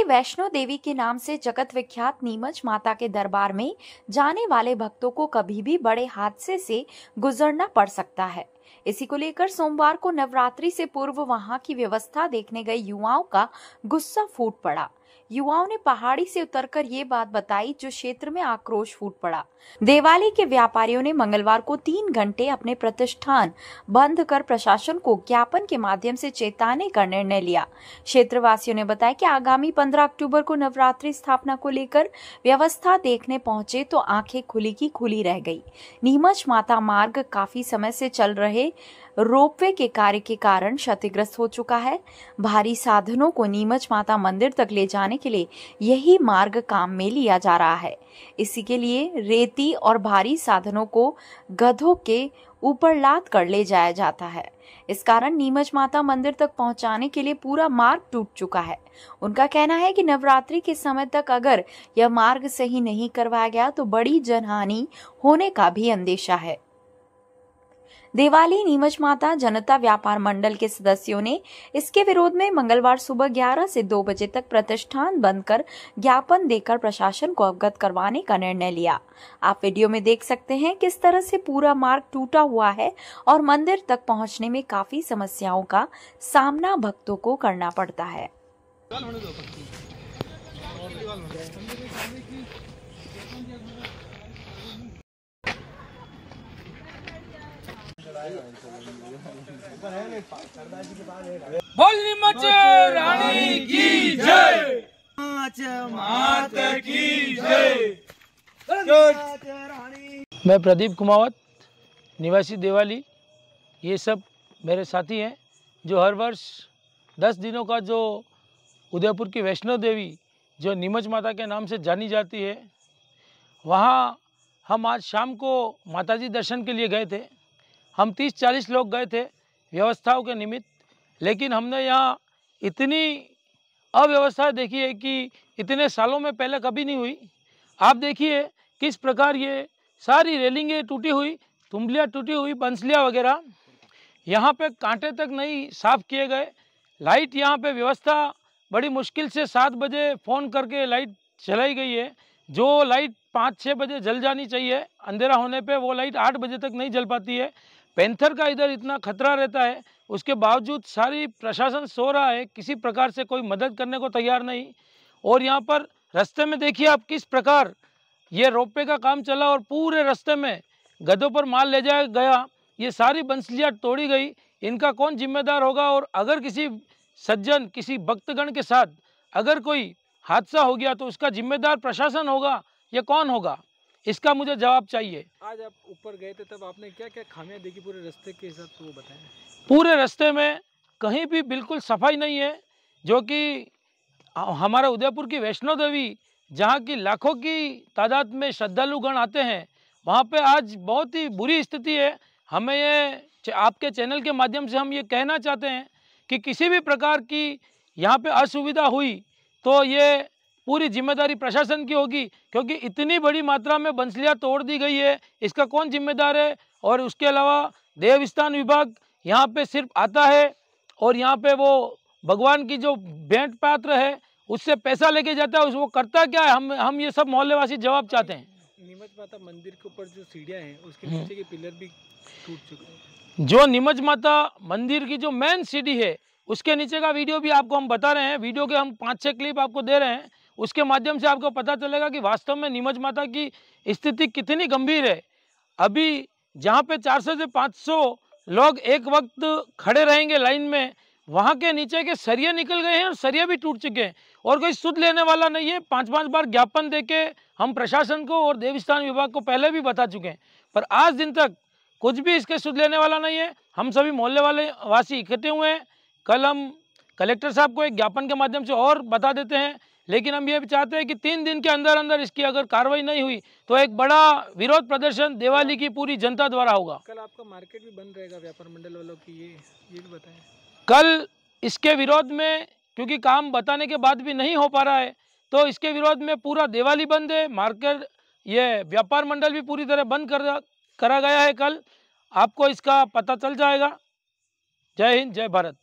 श्री वैष्णो देवी के नाम से जगत विख्यात नीमच माता के दरबार में जाने वाले भक्तों को कभी भी बड़े हादसे से गुजरना पड़ सकता है। इसी को लेकर सोमवार को नवरात्रि से पूर्व वहाँ की व्यवस्था देखने गए युवाओं का गुस्सा फूट पड़ा। युवाओं ने पहाड़ी से उतरकर ये बात बताई, जो क्षेत्र में आक्रोश फूट पड़ा। देवाली के व्यापारियों ने मंगलवार को तीन घंटे अपने प्रतिष्ठान बंद कर प्रशासन को ज्ञापन के माध्यम से चेताने का निर्णय लिया। क्षेत्रवासियों ने बताया कि आगामी 15 अक्टूबर को नवरात्रि स्थापना को लेकर व्यवस्था देखने पहुँचे तो आँखें खुली की खुली रह गई। नीमच माता मार्ग काफ़ी समय से चल रहे रोपवे के कार्य के कारण क्षतिग्रस्त हो चुका है। भारी साधनों को नीमच माता मंदिर तक ले जाने के लिए यही मार्ग काम में लिया जा रहा है। इसी के लिए रेती और भारी साधनों को गधों के ऊपर लाद कर ले जाया जाता है। इस कारण नीमच माता मंदिर तक पहुँचाने के लिए पूरा मार्ग टूट चुका है। उनका कहना है कि नवरात्रि के समय तक अगर यह मार्ग सही नहीं करवाया गया तो बड़ी जनहानि होने का भी अंदेशा है। देवाली नीमच माता जनता व्यापार मंडल के सदस्यों ने इसके विरोध में मंगलवार सुबह 11 से 2 बजे तक प्रतिष्ठान बंद कर ज्ञापन देकर प्रशासन को अवगत करवाने का निर्णय लिया। आप वीडियो में देख सकते हैं किस तरह से पूरा मार्ग टूटा हुआ है और मंदिर तक पहुँचने में काफ़ी समस्याओं का सामना भक्तों को करना पड़ता है। बोल नीमच रानी की जय। मात की जय मैं प्रदीप कुमावत, निवासी देवाली, ये सब मेरे साथी हैं, जो हर वर्ष दस दिनों का जो उदयपुर की वैष्णो देवी, जो नीमच माता के नाम से जानी जाती है, वहाँ हम आज शाम को माताजी दर्शन के लिए गए थे। हम तीस चालीस लोग गए थे व्यवस्थाओं के निमित्त, लेकिन हमने यहाँ इतनी अव्यवस्था देखी है कि इतने सालों में पहले कभी नहीं हुई। आप देखिए किस प्रकार ये सारी रेलिंगें टूटी हुई, तुम्बलियाँ टूटी हुई, बंसलियाँ वगैरह। यहाँ पे कांटे तक नहीं साफ़ किए गए। लाइट यहाँ पे व्यवस्था बड़ी मुश्किल से सात बजे फ़ोन करके लाइट चलाई गई है। जो लाइट पाँच छः बजे जल जानी चाहिए। अंधेरा होने पे वो लाइट आठ बजे तक नहीं जल पाती है। पेंथर का इधर इतना खतरा रहता है, उसके बावजूद सारी प्रशासन सो रहा है, किसी प्रकार से कोई मदद करने को तैयार नहीं। और यहाँ पर रास्ते में देखिए आप किस प्रकार ये रोपे का काम चला और पूरे रास्ते में गधों पर माल ले जाया गया। ये सारी बंसलियाँ तोड़ी गई। इनका कौन जिम्मेदार होगा? और अगर किसी सज्जन, किसी भक्तगण के साथ अगर कोई हादसा हो गया तो उसका जिम्मेदार प्रशासन होगा। या कौन होगा? इसका मुझे जवाब चाहिए। आज आप ऊपर गए थे तब आपने क्या क्या खामियाँ देखी पूरे रास्ते के हिसाब से वो बताएँ। पूरे रास्ते में कहीं भी बिल्कुल सफ़ाई नहीं है जो कि हमारा उदयपुर की वैष्णो देवी जहाँ की लाखों की तादाद में श्रद्धालुगण आते हैं वहाँ पे आज बहुत ही बुरी स्थिति है। हमें ये आपके चैनल के माध्यम से हम ये कहना चाहते हैं कि किसी भी प्रकार की यहाँ पे असुविधा हुई तो ये पूरी ज़िम्मेदारी प्रशासन की होगी क्योंकि इतनी बड़ी मात्रा में बंसलियाँ तोड़ दी गई है। इसका कौन जिम्मेदार है? और उसके अलावा देवस्थान विभाग यहाँ पे सिर्फ़ आता है और यहाँ पे वो भगवान की जो भेंट पात्र है उससे पैसा लेके जाता है उस वो करता क्या है? हम हम ये सब मोहल्लेवासी जवाब चाहते हैं। नीमच माता मंदिर के ऊपर जो सीढ़ियाँ हैं उसके नीचे के पिलर भी टूट चुके हैं। जो नीमच माता मंदिर की जो मेन सीढ़ी है उसके नीचे का वीडियो भी आपको हम बता रहे हैं। वीडियो के हम पाँच छः क्लिप आपको दे रहे हैं। उसके माध्यम से आपको पता चलेगा कि वास्तव में नीमच माता की स्थिति कितनी गंभीर है। अभी जहाँ पे 400 से 500 लोग एक वक्त खड़े रहेंगे लाइन में, वहाँ के नीचे के सरिये निकल गए हैं और सरिये भी टूट चुके हैं और कोई सुध लेने वाला नहीं है। पाँच पाँच बार ज्ञापन देके हम प्रशासन को और देवस्थान विभाग को पहले भी बता चुके हैं। पर आज दिन तक कुछ भी इसके सुध लेने वाला नहीं है। हम सभी मोहल्ले वाले वासी इकट्ठे हुए हैं। कल हम कलेक्टर साहब को एक ज्ञापन के माध्यम से और बता देते हैं लेकिन हम ये भी चाहते हैं कि तीन दिन के अंदर अंदर इसकी अगर कार्रवाई नहीं हुई तो एक बड़ा विरोध प्रदर्शन दिवाली की पूरी जनता द्वारा होगा। कल आपका मार्केट भी बंद रहेगा व्यापार मंडल वालों की ये ये भी बताएँ। कल इसके विरोध में क्योंकि काम बताने के बाद भी नहीं हो पा रहा है तो इसके विरोध में पूरा दिवाली बंद है मार्केट ये व्यापार मंडल भी पूरी तरह बंद कर करा गया है कल। आपको इसका पता चल जाएगा। जय हिंद जय भारत।